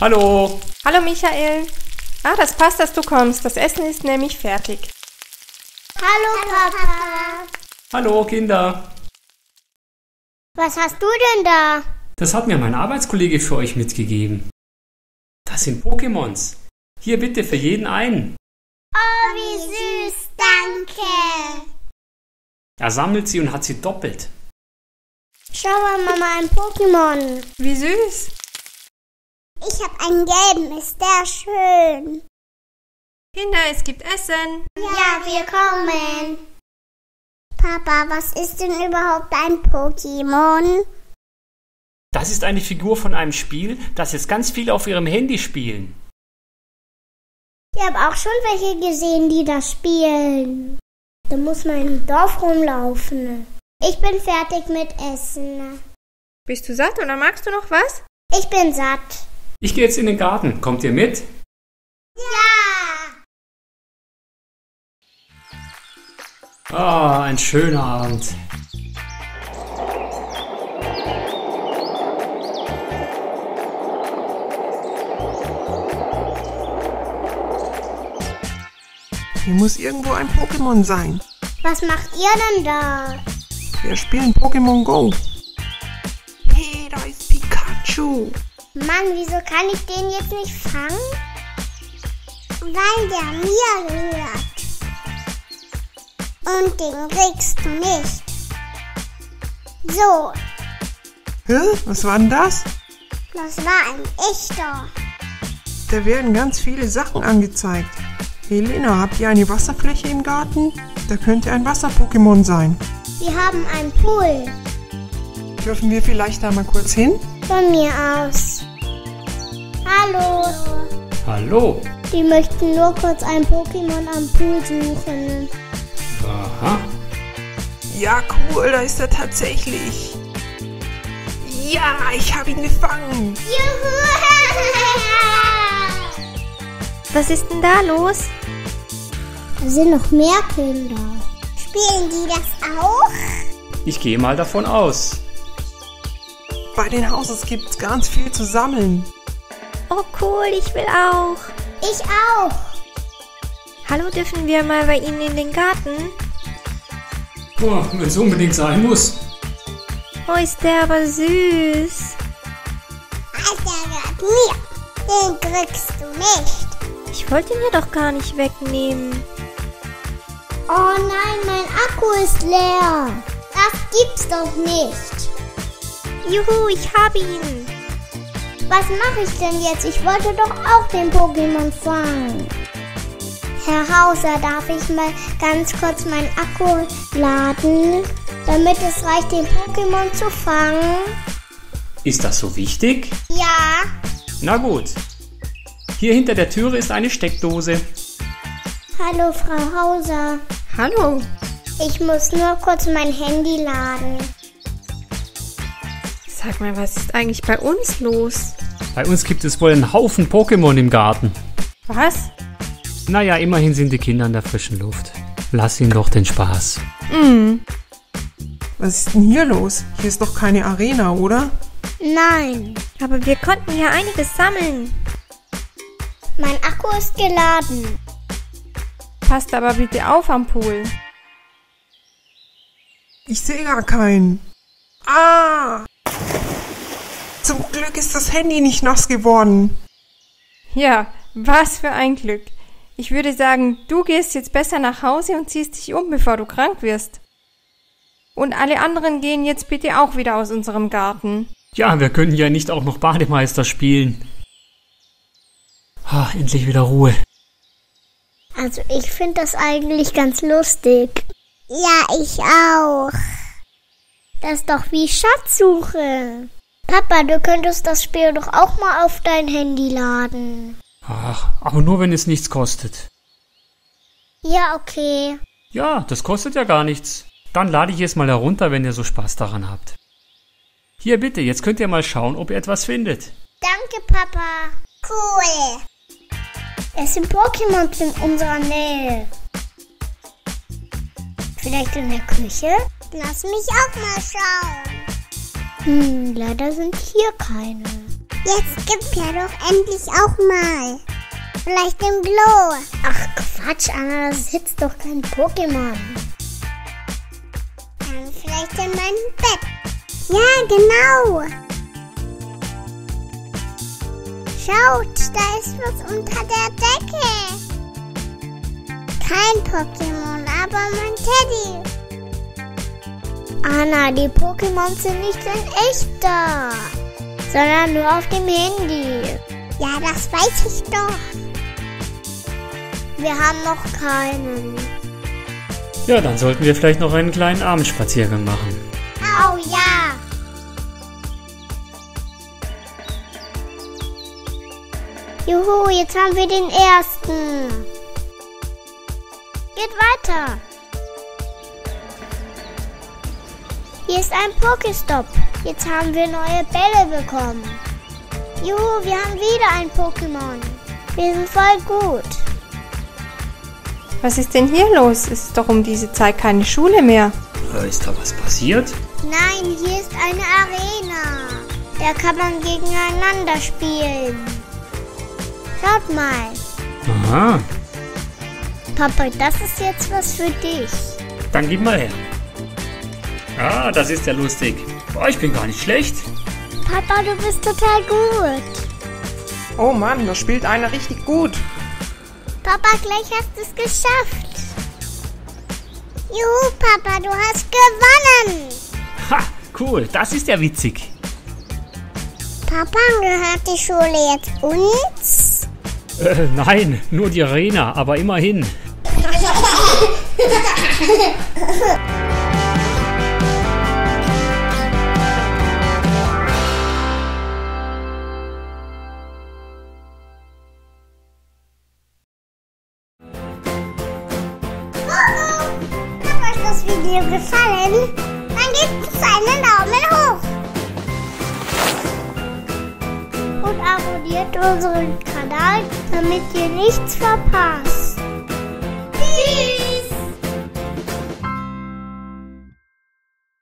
Hallo. Hallo Michael. Ah, das passt, dass du kommst. Das Essen ist nämlich fertig. Hallo, Papa. Hallo, Kinder. Was hast du denn da? Das hat mir mein Arbeitskollege für euch mitgegeben. Das sind Pokémons. Hier bitte für jeden einen. Oh, wie süß. Danke. Er sammelt sie und hat sie doppelt. Schau mal, Mama, ein Pokémon. Wie süß. Ich habe einen gelben. Ist der schön? Kinder, es gibt Essen. Ja, wir kommen. Papa, was ist denn überhaupt ein Pokémon? Das ist eine Figur von einem Spiel, das jetzt ganz viele auf ihrem Handy spielen. Ich habe auch schon welche gesehen, die das spielen. Da muss man im Dorf rumlaufen. Ich bin fertig mit Essen. Bist du satt oder magst du noch was? Ich bin satt. Ich gehe jetzt in den Garten. Kommt ihr mit? Ja! Ah, ein schöner Abend. Hier muss irgendwo ein Pokémon sein. Was macht ihr denn da? Wir spielen Pokémon Go. Hey, da ist Pikachu. Mann, wieso kann ich den jetzt nicht fangen? Weil der mir gehört. Und den kriegst du nicht. So, Hä? Was war denn das? das war ein echter. Da werden ganz viele Sachen angezeigt. Helena, habt ihr eine Wasserfläche im Garten? Da könnte ein Wasser-Pokémon sein. Wir haben einen Pool. Dürfen wir vielleicht da mal kurz hin? Von mir aus. Hallo. Hallo. Die möchten nur kurz ein Pokémon am Pool suchen. Aha. Ja, cool, da ist er tatsächlich. Ja, ich habe ihn gefangen. Juhu! Was ist denn da los? Da sind noch mehr Kinder. Spielen die das auch? Ich gehe mal davon aus. Bei den Hauses gibt es ganz viel zu sammeln. Oh cool, ich will auch. Ich auch. Hallo, dürfen wir mal bei Ihnen in den Garten? Boah, wenn es unbedingt sein muss. Oh, ist der aber süß. Der gehört mir. Den kriegst du nicht. Ich wollte ihn ja doch gar nicht wegnehmen. Oh nein, mein Akku ist leer. Das gibt's doch nicht. Juhu, ich habe ihn. Was mache ich denn jetzt? Ich wollte doch auch den Pokémon fangen. Herr Hauser, darf ich mal ganz kurz meinen Akku laden, damit es reicht, den Pokémon zu fangen? Ist das so wichtig? Ja. Na gut. Hier hinter der Türe ist eine Steckdose. Hallo, Frau Hauser. Hallo. Ich muss nur kurz mein Handy laden. Sag mal, was ist eigentlich bei uns los? Bei uns gibt es wohl einen Haufen Pokémon im Garten. Was? Naja, immerhin sind die Kinder in der frischen Luft. Lass ihnen doch den Spaß. Was ist denn hier los? Hier ist doch keine Arena, oder? Nein, Aber wir konnten ja einiges sammeln. mein Akku ist geladen. Passt aber bitte auf am Pool. Ich sehe gar keinen. Ah! Zum Glück ist das Handy nicht nass geworden. Ja, was für ein Glück. Ich würde sagen, du gehst jetzt besser nach Hause und ziehst dich um, bevor du krank wirst. Und alle anderen gehen jetzt bitte auch wieder aus unserem Garten. Ja, wir können ja nicht auch noch Bademeister spielen. Ah, endlich wieder Ruhe. Also ich finde das eigentlich ganz lustig. Ja, ich auch. Das ist doch wie Schatzsuche. Papa, du könntest das Spiel doch auch mal auf dein Handy laden. Ach, aber nur wenn es nichts kostet. Ja, okay. Ja, das kostet ja gar nichts. Dann lade ich es mal herunter, wenn ihr so Spaß daran habt. Hier bitte, jetzt könnt ihr mal schauen, ob ihr etwas findet. Danke, Papa. Cool. Es sind Pokémon in unserer Nähe. Vielleicht in der Küche? Lass mich auch mal schauen. Hm, leider sind hier keine. Jetzt gibt's ja doch endlich auch mal. Vielleicht im Klo. Ach Quatsch, Anna, das ist jetzt doch kein Pokémon. Dann vielleicht in meinem Bett. Ja, genau. Schaut, da ist was unter der Decke. Kein Pokémon, aber mein Teddy. Anna, die Pokémon sind nicht in echt da, sondern nur auf dem Handy. Ja, das weiß ich doch. Wir haben noch keinen. Ja, dann sollten wir vielleicht noch einen kleinen Abendspaziergang machen. Oh ja. Juhu, jetzt haben wir den ersten. Geht weiter. Hier ist ein Pokestop. Jetzt haben wir neue Bälle bekommen. Juhu, wir haben wieder ein Pokémon. Wir sind voll gut. Was ist denn hier los? Es ist doch um diese Zeit keine Schule mehr. Äh, Ist da was passiert? Nein, hier ist eine Arena. Da kann man gegeneinander spielen. Schaut mal. Aha, Papa, das ist jetzt was für dich. dann gib mal her. Ah, das ist ja lustig. Boah, ich bin gar nicht schlecht. Papa, du bist total gut. Oh Mann, da spielt einer richtig gut. Papa, gleich hast du es geschafft. Juhu, Papa, du hast gewonnen. Ha, cool, das ist ja witzig. Papa, gehört die Schule jetzt uns? Äh, nein, nur die Arena, aber immerhin. Uns einen Daumen hoch. Und abonniert unseren Kanal, damit ihr nichts verpasst. Tschüss.